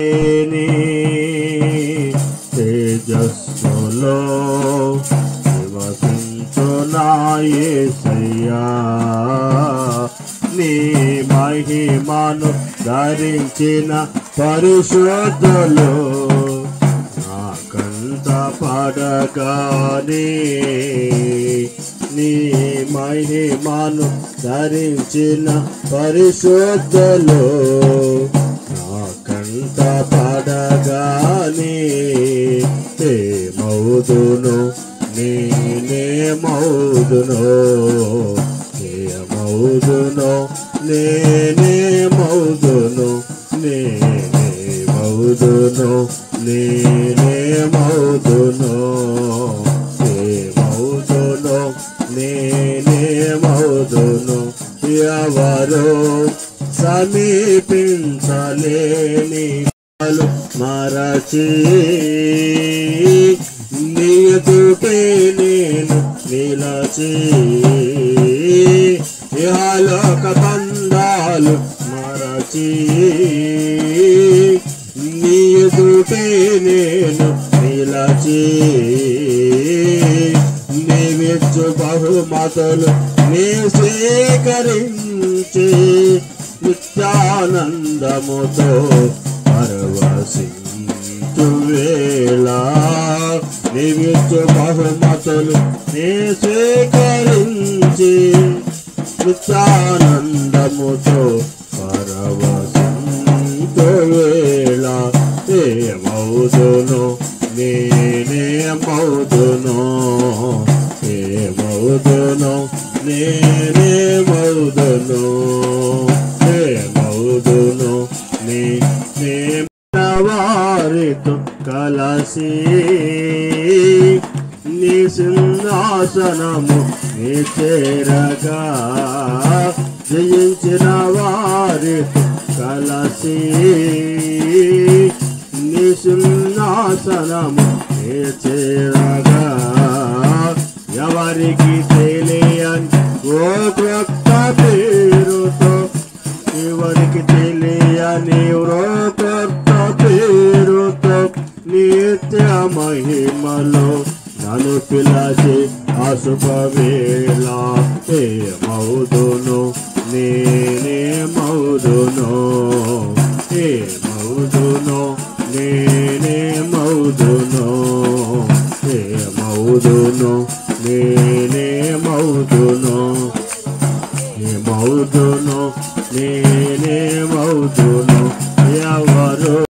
నీ తేజస్సులో నివసించునాయసయ్యా నీ మహిమను ధరించిన పరిశుద్ధులు నాకంత పడగానే నీ మహిమను ధరించిన పరిశుద్ధులు పడగానే ఏ మౌదును నేనే మౌదును ఏ మౌదును నేనే మౌదును నేనే మౌదును నేనే మౌదును ఏ మౌదును నేనే మౌదును ఎవరు సమీపించలేని పాలు మరచి నీతుటే నేను నిలచి ఇహలోక బంధాలు మరచి నీతుటే నేను నిలచి నీవిచ్చు బహుమతులు నీ స్వీకరించి నిత్యానందముతో బహుమతులు నే స్వీకరించి నిత్యానందముతో పరవశించు వేళ ఏ మౌదును నేనే మౌదును ఏ నే నేనే మౌదును వారితో కలసి సింహాసనము నీ చేరగా జయించిన వారి కలసి నీ సింహాసనము నీ చేరగా ఎవరికి తెలియని ఓ క్రొత్త పేరుతో ఎవరికి తెలియని ఓ క్రొత్త పేరుతో నిత్య మహిమలో నన్ను పిలచి అశుభ వేళ ఏ మౌదును నేనే మౌదును ఏ మౌదును నేనే మౌదును ఏ మౌదును నేనే మౌదును ఏ మౌదును నేనే మౌదును